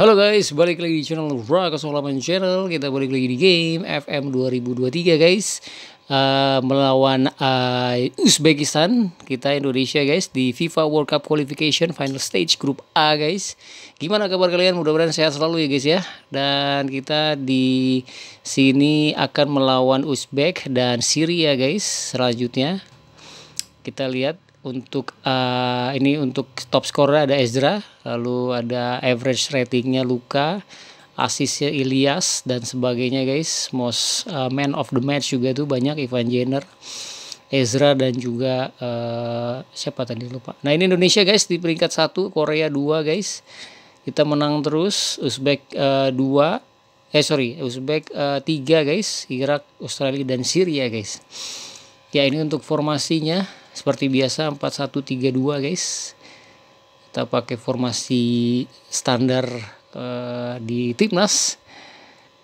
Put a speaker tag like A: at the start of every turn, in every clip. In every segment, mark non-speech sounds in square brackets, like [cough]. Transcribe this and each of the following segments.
A: Halo guys, balik lagi di channel Raka Solaman Channel. Kita balik lagi di game FM 2023 guys. Uh, melawan uh, Uzbekistan kita Indonesia guys di FIFA World Cup Qualification Final Stage Grup A guys. Gimana kabar kalian? Mudah-mudahan sehat selalu ya guys ya. Dan kita di sini akan melawan Uzbek dan Syria guys. Selanjutnya kita lihat untuk uh, ini untuk top scorer ada Ezra lalu ada average ratingnya Luka asisnya Ilyas dan sebagainya guys. Most uh, man of the match juga tuh banyak Ivan Jenner Ezra dan juga uh, siapa tadi lupa. Nah ini Indonesia guys di peringkat satu Korea dua guys. Kita menang terus Uzbek uh, dua eh sorry Uzbek uh, tiga guys Irak Australia dan Syria guys. Ya ini untuk formasinya seperti biasa 4132 guys. Kita pakai formasi standar uh, di timnas.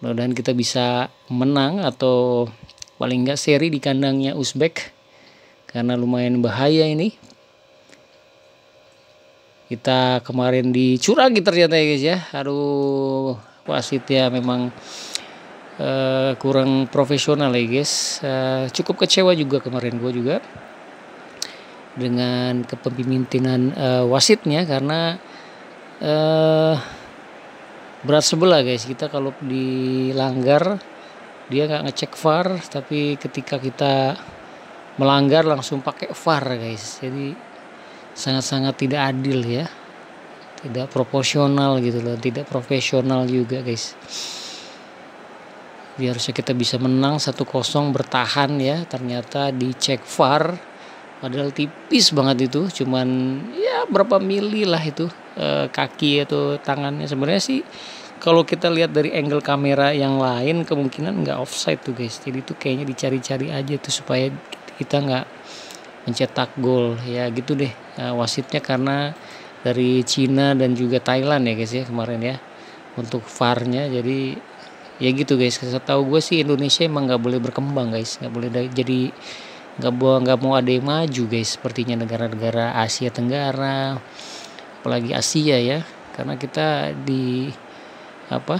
A: Dan kita bisa menang atau paling enggak seri di kandangnya Uzbek. Karena lumayan bahaya ini. Kita kemarin dicurangi ternyata ya guys ya. Aduh wasitnya memang uh, kurang profesional ya guys. Uh, cukup kecewa juga kemarin gue juga dengan kepemimpinan uh, wasitnya karena uh, berat sebelah guys. Kita kalau dilanggar dia nggak ngecek VAR tapi ketika kita melanggar langsung pakai VAR guys. Jadi sangat-sangat tidak adil ya. Tidak proporsional gitu loh tidak profesional juga guys. Biarnya kita bisa menang 1-0 bertahan ya. Ternyata dicek VAR padahal tipis banget itu cuman ya berapa mili lah itu e, kaki atau tangannya. Sebenarnya sih kalau kita lihat dari angle kamera yang lain kemungkinan nggak offside tuh guys. Jadi itu kayaknya dicari-cari aja tuh supaya kita nggak mencetak gol. Ya gitu deh e, wasitnya karena dari Cina dan juga Thailand ya guys ya kemarin ya untuk VAR-nya. Jadi ya gitu guys. Saya tahu gue sih Indonesia emang nggak boleh berkembang guys. Nggak boleh jadi nggak nggak mau ada yang maju guys. Sepertinya negara-negara Asia Tenggara apalagi Asia ya. Karena kita di apa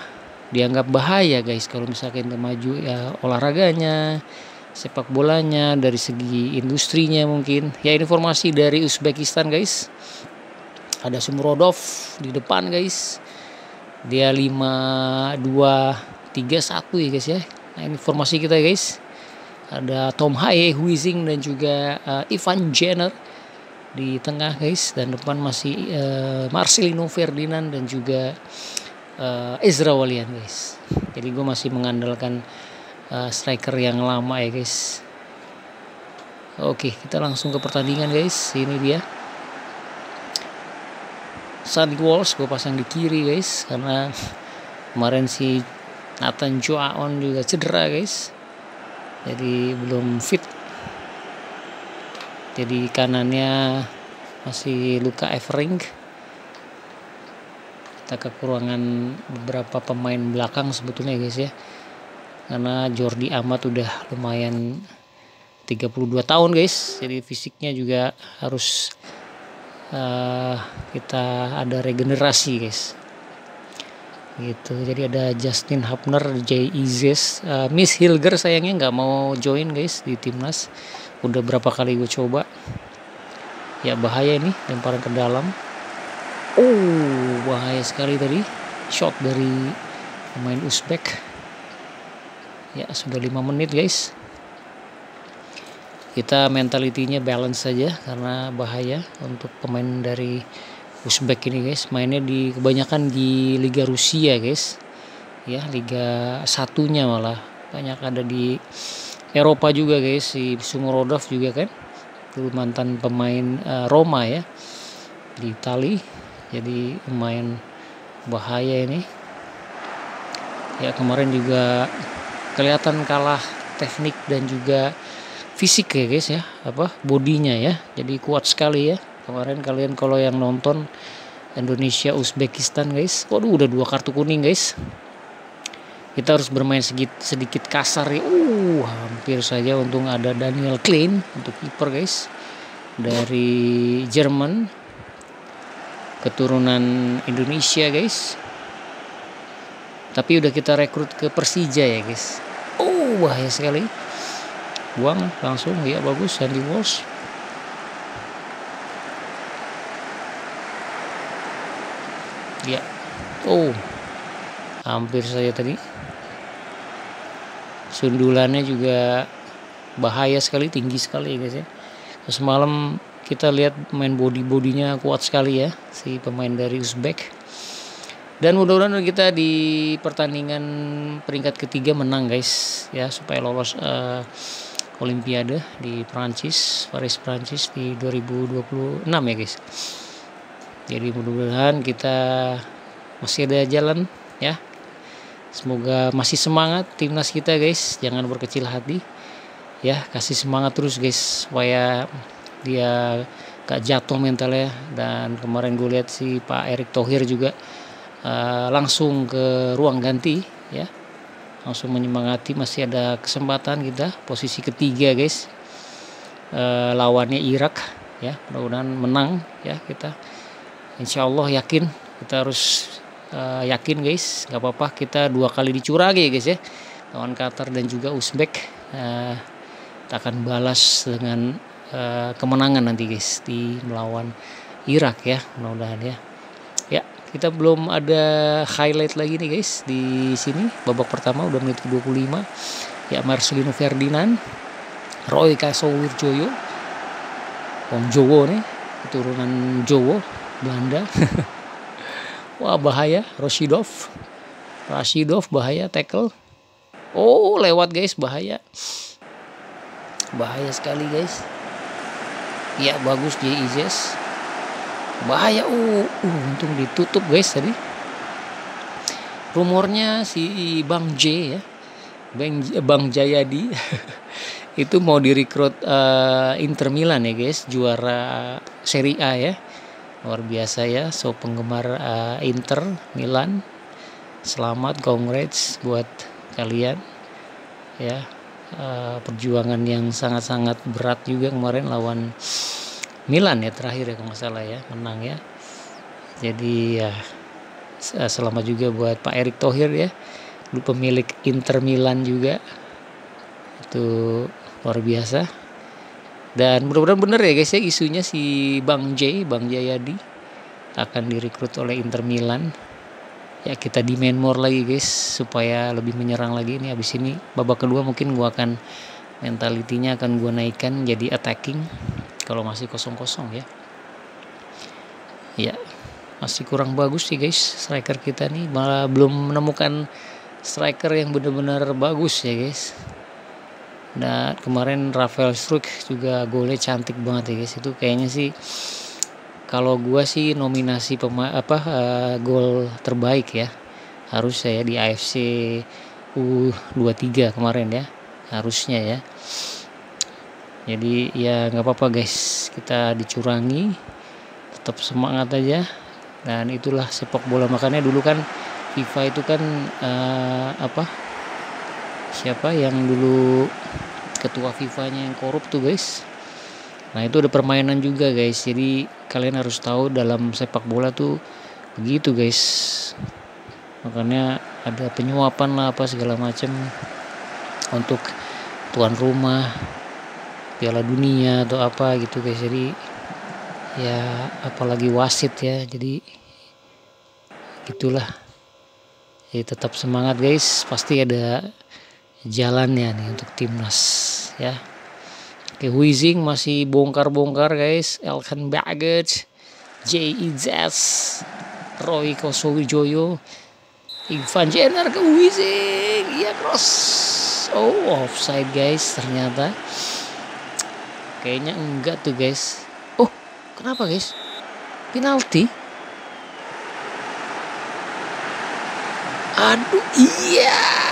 A: dianggap bahaya guys kalau misalkan maju ya olahraganya sepak bolanya dari segi industrinya mungkin. Ya informasi dari Uzbekistan guys. Ada Sumrodov di depan guys. Dia 5 2 3 1 ya guys ya. Nah informasi kita guys ada Tom Haye, Huizing dan juga uh, Ivan Jenner di tengah guys dan depan masih uh, Marcelino Ferdinand dan juga uh, Ezra Walian guys. Jadi gue masih mengandalkan uh, striker yang lama ya guys. Oke, kita langsung ke pertandingan guys. Ini dia. Sandy Walsh gue pasang di kiri guys karena kemarin si Nathan Joaon juga cedera guys jadi belum fit. Jadi kanannya masih luka Evering. Kita kekurangan beberapa pemain belakang sebetulnya guys ya. Karena Jordi Amat udah lumayan 32 tahun guys. Jadi fisiknya juga harus uh, kita ada regenerasi guys gitu. Jadi ada Justin Hapner, Jay Izes, uh, Miss Hilger sayangnya nggak mau join guys di timnas. Udah berapa kali gue coba. Ya bahaya ini lemparan ke dalam. Oh bahaya sekali tadi. Shot dari pemain Uzbek. Ya sudah lima menit guys. Kita mentalitinya balance saja karena bahaya untuk pemain dari Uzbek ini guys. Mainnya di kebanyakan di Liga Rusia guys. Ya Liga satunya malah. Banyak ada di Eropa juga guys. Si Sumorodov juga kan. Itu mantan pemain uh, Roma ya. Di Itali. Jadi lumayan bahaya ini. Ya kemarin juga kelihatan kalah teknik dan juga fisik ya guys ya. Apa? Bodinya ya. Jadi kuat sekali ya kemarin kalian kalau yang nonton Indonesia Uzbekistan guys. Waduh udah dua kartu kuning guys. Kita harus bermain sedikit, sedikit kasar ya. Uh hampir saja untung ada Daniel Klein untuk kiper guys dari Jerman. Keturunan Indonesia guys. Tapi udah kita rekrut ke Persija ya guys. Oh bahaya sekali. Buang langsung ya bagus Sandy Walsh ya oh hampir saja tadi. Sundulannya juga bahaya sekali tinggi sekali ya guys ya. Semalam kita lihat main body bodinya kuat sekali ya si pemain dari Uzbek. Dan mudah-mudahan kita di pertandingan peringkat ketiga menang guys ya supaya lolos uh, Olimpiade di Prancis Paris Prancis di 2026 ya guys jadi mudah-mudahan kita masih ada jalan ya. Semoga masih semangat timnas kita guys. Jangan berkecil hati ya. Kasih semangat terus guys supaya dia gak jatuh mentalnya. Dan kemarin gue lihat si Pak Erick Thohir juga uh, langsung ke ruang ganti ya. Langsung menyemangati masih ada kesempatan kita. Posisi ketiga guys uh, lawannya Irak ya. Mudah-mudahan menang ya kita Insya Allah yakin. Kita harus uh, yakin guys. Nggak apa-apa kita dua kali dicurangi ya guys ya. Lawan Qatar dan juga Uzbek uh, kita akan balas dengan uh, kemenangan nanti guys di melawan Irak ya mudah-mudahan ya. Ya kita belum ada highlight lagi nih guys di sini. Babak pertama udah menit ke 25 ya Marcelino Ferdinand Roy Kasowirjoyo. Om Jowo nih keturunan Jowo Belanda. [laughs] Wah bahaya. Roshidov. Rashidov bahaya. Tackle. Oh lewat guys. Bahaya. Bahaya sekali guys. Ya bagus Izes Bahaya. Uh, uh untung ditutup guys tadi. Rumornya si Bang J ya. Bang, Bang Jayadi. [laughs] Itu mau direkrut uh, Inter Milan ya guys. Juara Serie A ya luar biasa ya so penggemar uh, Inter Milan. Selamat congrats buat kalian. Ya uh, perjuangan yang sangat-sangat berat juga kemarin lawan Milan ya terakhir ya kalau nggak salah ya menang ya. Jadi ya selamat juga buat Pak Erick Thohir ya lu pemilik Inter Milan juga. Itu luar biasa dan mudah-mudahan bener ya guys ya isunya si Bang J, Bang Jayadi akan direkrut oleh Inter Milan. Ya kita demand more lagi guys supaya lebih menyerang lagi ini habis ini babak kedua mungkin gua akan mentalitinya akan gua naikkan jadi attacking kalau masih kosong-kosong ya. Ya masih kurang bagus sih guys striker kita nih malah belum menemukan striker yang benar-benar bagus ya guys Nah kemarin Rafael Struik juga golnya cantik banget ya guys. Itu kayaknya sih kalau gua sih nominasi pema apa uh, gol terbaik ya. Harus saya di AFC U23 kemarin ya. Harusnya ya. Jadi ya nggak apa-apa guys. Kita dicurangi tetap semangat aja. Dan itulah sepak bola. Makanya dulu kan FIFA itu kan uh, apa siapa yang dulu ketua FIFA-nya yang korup tuh guys. Nah itu ada permainan juga guys. Jadi kalian harus tahu dalam sepak bola tuh begitu guys. Makanya ada penyuapan lah apa segala macam untuk tuan rumah piala dunia atau apa gitu guys. Jadi ya apalagi wasit ya. Jadi gitulah. Jadi tetap semangat guys. Pasti ada jalannya nih untuk timnas ya Oke, Wizing masih bongkar-bongkar guys. Elkan Baggage, J.I.Z, Roy Kosowijoyo, Ivan Jenner ke Wizing. Iya cross. Oh, offside guys ternyata. Kayaknya enggak tuh guys. Oh, kenapa guys? Penalti. Aduh, iya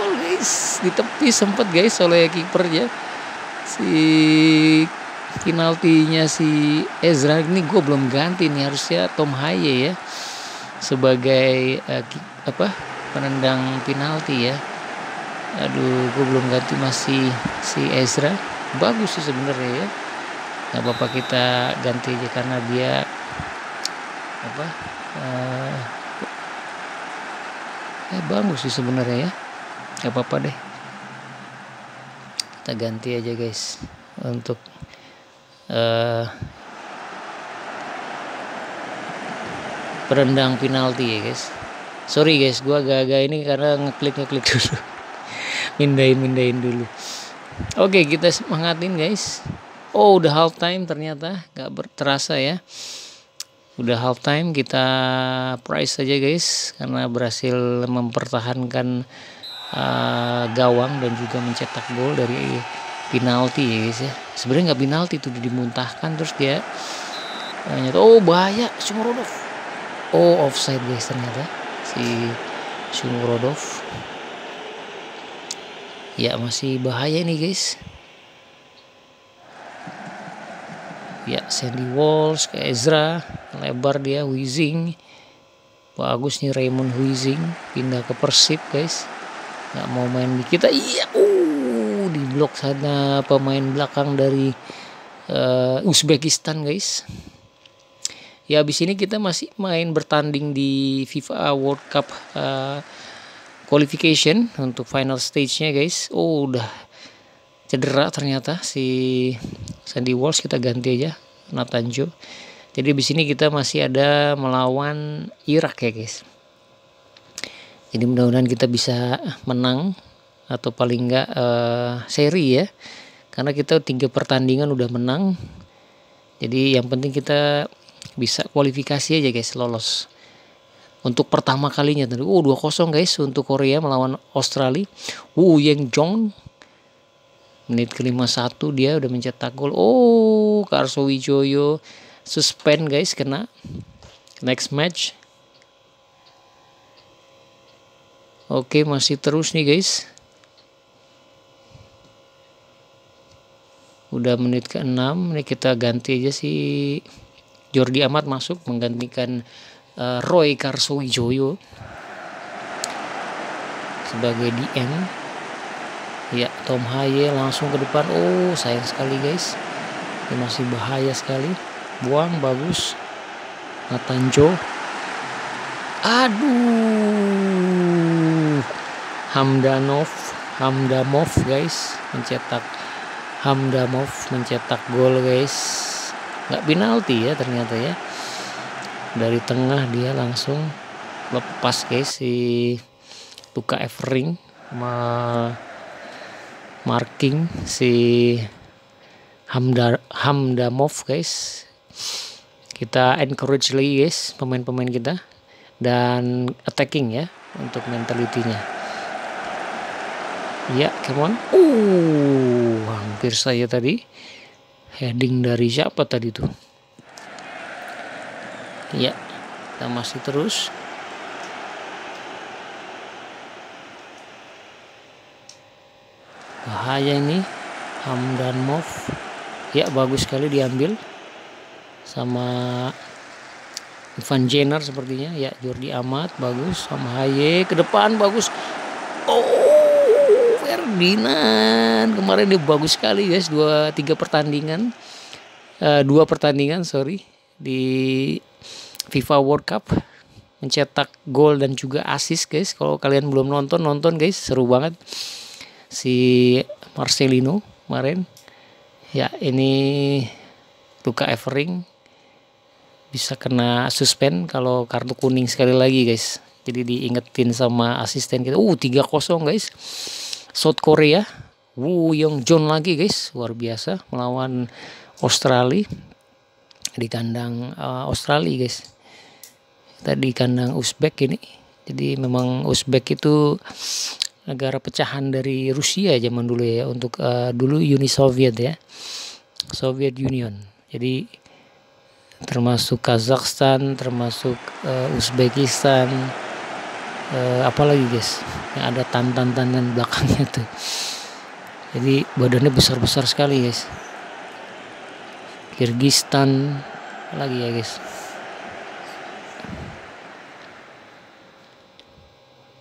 A: gol guys. Di tepi sempet guys oleh kipernya. Si penaltinya si Ezra. Ini gue belum ganti nih harusnya Tom Haye ya. Sebagai uh, apa penendang penalti ya. Aduh gue belum ganti masih si Ezra. Bagus sih sebenarnya ya. Nggak apa-apa kita ganti aja karena dia apa uh, eh bagus sih sebenarnya ya nggak apa-apa deh. Kita ganti aja guys. Untuk uh, perendang penalti ya guys. Sorry guys. Gua agak-agak ini karena ngeklik ngeklik [laughs] dulu. Mindahin mindahin dulu. Oke kita semangatin guys. Oh udah half time ternyata. Nggak terasa ya. Udah half time kita price saja guys. Karena berhasil mempertahankan uh, gawang dan juga mencetak gol dari penalti ya guys ya. Sebenarnya nggak penalti itu dimuntahkan terus dia uh, oh bahaya Sumurodov oh offside guys ternyata si Sumurodov ya masih bahaya nih guys. Ya Sandy Walsh ke Ezra lebar dia Wizing bagus nih Raymond Wizing pindah ke Persib guys nggak mau main di kita iya uh di blok sana pemain belakang dari uh, Uzbekistan guys ya abis ini kita masih main bertanding di FIFA World Cup uh, qualification untuk final stage-nya guys. Oh udah cedera ternyata si Sandy Walsh kita ganti aja Nathan Joe. Jadi di sini kita masih ada melawan Irak ya guys. Jadi mudah-mudahan kita bisa menang atau paling enggak uh, seri ya. Karena kita tiga pertandingan udah menang. Jadi yang penting kita bisa kualifikasi aja guys lolos. Untuk pertama kalinya tadi. Oh 2-0 guys untuk Korea melawan Australia. Wu Yang Jong. Menit ke-51 dia udah mencetak gol. Oh Karso Wijoyo suspend guys kena. Next match Oke masih terus nih guys Udah menit ke-6 Ini kita ganti aja sih Jordi Amat masuk menggantikan uh, Roy Karsowijoyo sebagai DM. Ya, Tom Haye langsung ke depan. Oh, sayang sekali guys. Ini masih bahaya sekali. Buang bagus. Natanjo. Aduh. Hamdanov, Hamdamov guys. Mencetak Hamdamov mencetak gol guys. Nggak penalti ya ternyata ya. Dari tengah dia langsung lepas guys si Luka Evering ma marking si Hamda Hamdamov guys. Kita encourage lagi guys pemain-pemain kita dan attacking ya untuk mentalitinya ya come on. Uh hampir saya tadi. Heading dari siapa tadi tuh? Ya kita masih terus. Bahaya ini Hamdan Mov ya bagus sekali diambil sama Ivan Jenner sepertinya ya. Jordi Amat bagus. Sama Haye ke depan bagus. Oh Ferdinand. Kemarin dia bagus sekali guys. Dua tiga pertandingan. Uh, dua pertandingan sorry di FIFA World Cup. Mencetak gol dan juga assist guys. Kalau kalian belum nonton nonton guys. Seru banget. Si Marcelino kemarin. Ya ini Luka Evering bisa kena suspend kalau kartu kuning sekali lagi guys. Jadi diingetin sama asisten kita. Uh 3-0 guys. South Korea. Woo Young John lagi guys. Luar biasa. Melawan Australia. Di kandang uh, Australia guys. Tadi kandang Uzbek ini. Jadi memang Uzbek itu negara pecahan dari Rusia zaman dulu ya. Untuk uh, dulu Uni Soviet ya. Soviet Union. Jadi termasuk Kazakhstan termasuk uh, Uzbekistan uh, apalagi guys yang ada tantan-tantan belakangnya tuh. Jadi badannya besar-besar sekali guys. Kyrgyzstan lagi ya guys?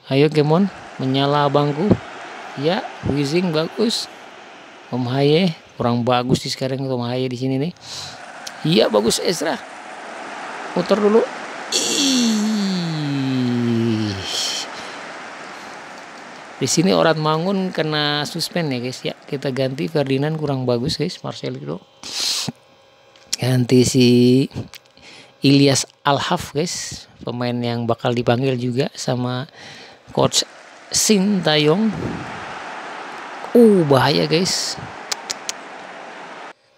A: Ayo Kemon menyala bangku. Ya Wizing bagus. Om Haye kurang bagus sih sekarang Om Haye di sini nih iya bagus Ezra muter dulu Di sini orang Mangun kena suspend ya guys ya. Kita ganti Ferdinand kurang bagus guys Marcelino. Ganti si Ilyas Alhaf guys, pemain yang bakal dipanggil juga sama coach Shin Taeyong. Uh bahaya guys.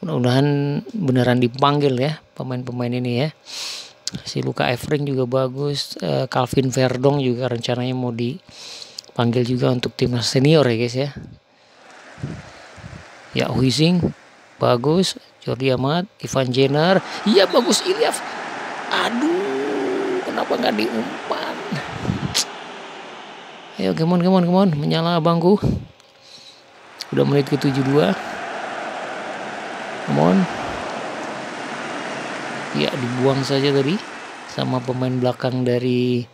A: Mudah-mudahan beneran dipanggil ya pemain-pemain ini ya. Si Luka Efring juga bagus, uh, Calvin Verdong juga rencananya mau di panggil juga untuk timnas senior ya guys ya. Ya Huizing bagus. Jordi Amat Ivan Jenner. Iya bagus. Ilyaf aduh kenapa nggak diumpan? Ayo come on come on come on. Menyala bangku udah menit ke 72 come on. Ya dibuang saja tadi sama pemain belakang dari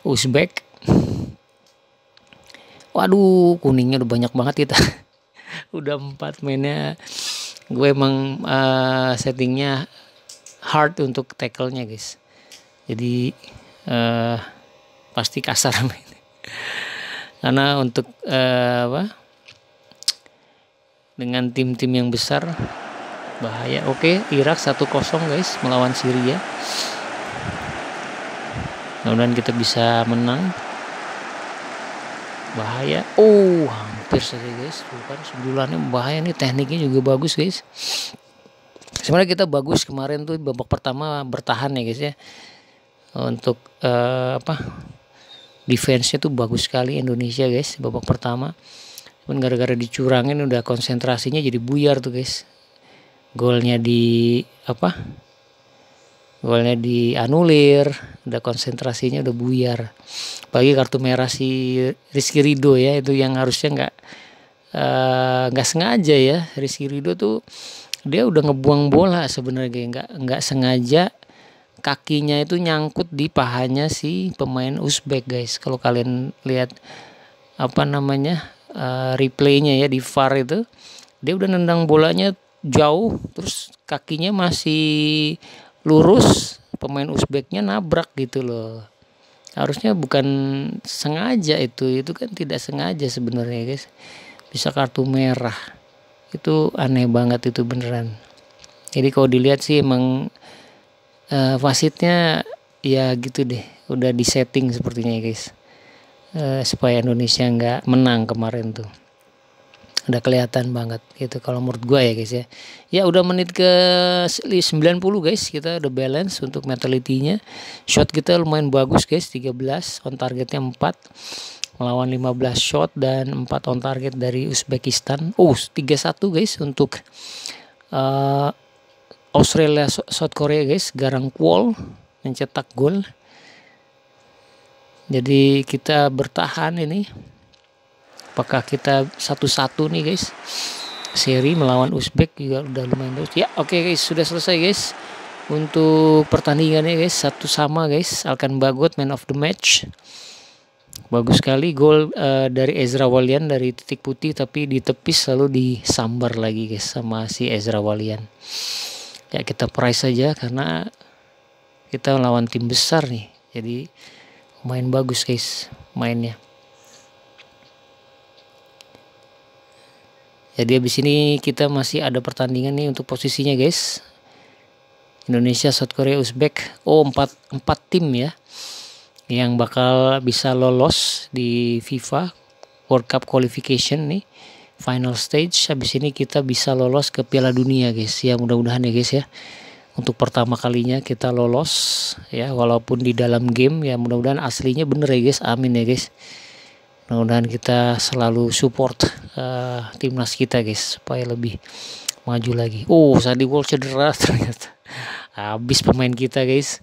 A: Uzbek. Waduh kuningnya udah banyak banget kita. [laughs] Udah empat mainnya. Gue emang uh, settingnya hard untuk tackle-nya guys. Jadi uh, pasti kasar [laughs] karena untuk uh, apa? Dengan tim-tim yang besar bahaya. Oke Irak 1-0 guys melawan Syria. Mudah-mudahan kita bisa menang. Bahaya. Oh hampir saja guys. Bukan sundulannya bahaya nih tekniknya juga bagus guys. Sebenarnya kita bagus kemarin tuh babak pertama bertahan ya guys ya. Untuk uh, apa defense-nya tuh bagus sekali Indonesia guys babak pertama. Cuman gara-gara dicurangin udah konsentrasinya jadi buyar tuh guys golnya di apa? Golnya dianulir udah konsentrasinya udah buyar. Bagi kartu merah si Rizky Rido ya itu yang harusnya nggak eh, nggak uh, sengaja ya. Rizky Rido tuh dia udah ngebuang bola sebenarnya nggak nggak sengaja kakinya itu nyangkut di pahanya si pemain Uzbek guys. Kalau kalian lihat apa namanya uh, replaynya ya di VAR itu dia udah nendang bolanya jauh terus kakinya masih lurus pemain Uzbeknya nabrak gitu loh. Harusnya bukan sengaja itu itu kan tidak sengaja sebenarnya guys. Bisa kartu merah. Itu aneh banget itu beneran. Jadi kalau dilihat sih emang uh, wasitnya ya gitu deh udah disetting sepertinya guys. Uh, supaya Indonesia nggak menang kemarin tuh udah kelihatan banget gitu kalau menurut gue ya guys ya. Ya udah menit ke 90 guys kita udah balance untuk mentalitinya shot kita lumayan bagus guys 13 on targetnya 4 melawan 15 shot dan 4 on target dari Uzbekistan. Oh 31 guys untuk uh, Australia South Korea guys Garang Kwol mencetak gol. Jadi kita bertahan ini apakah kita satu-satu nih guys? Seri melawan Uzbek juga udah lumayan bagus. Ya oke okay guys sudah selesai guys untuk pertandingannya guys. Satu sama guys Alkan Bagot man of the match. Bagus sekali gol uh, dari Ezra Walian dari titik putih tapi ditepis lalu disambar lagi guys sama si Ezra Walian. Ya kita price saja karena kita melawan tim besar nih. Jadi main bagus guys mainnya Jadi habis ini kita masih ada pertandingan nih untuk posisinya guys. Indonesia, South Korea, Uzbek. Oh empat empat tim ya yang bakal bisa lolos di FIFA World Cup Qualification nih final stage. Habis ini kita bisa lolos ke Piala Dunia guys. Ya mudah-mudahan ya guys ya. Untuk pertama kalinya kita lolos ya walaupun di dalam game ya mudah-mudahan aslinya bener ya guys. Amin ya guys mudah-mudahan kita selalu support uh, timnas kita guys supaya lebih maju lagi. Oh Sadi Wall cedera [laughs] ternyata. Habis pemain kita guys.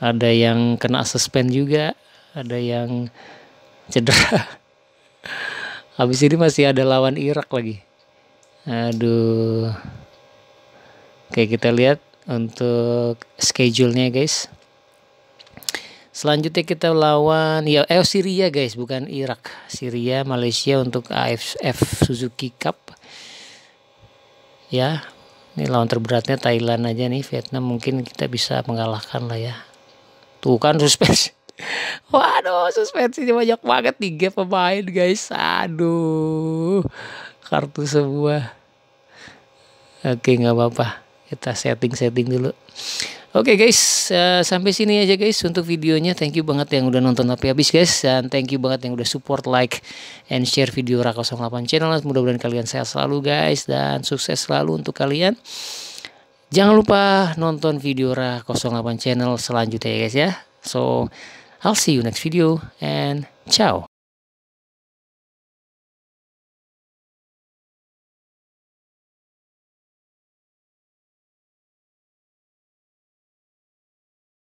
A: Ada yang kena suspend juga ada yang cedera. [laughs] Habis ini masih ada lawan Irak lagi. Aduh. Oke kita lihat untuk schedule-nya guys Selanjutnya kita lawan ya eh Syria guys, bukan Irak. Syria, Malaysia untuk AFF Suzuki Cup. Ya. Ini lawan terberatnya Thailand aja nih, Vietnam mungkin kita bisa mengalahkan lah ya. Tuh kan suspensi. [laughs] Waduh, suspensinya banyak banget tiga pemain guys. Aduh, kartu semua. Oke, nggak apa-apa. Kita setting-setting dulu. Oke okay guys, uh, sampai sini aja guys untuk videonya. Thank you banget yang udah nonton sampai habis guys dan thank you banget yang udah support, like, and share video Raka 08 channel. Mudah-mudahan kalian sehat selalu guys dan sukses selalu untuk kalian. Jangan lupa nonton video Raka 08 channel selanjutnya ya guys ya. So, I'll see you next video and ciao.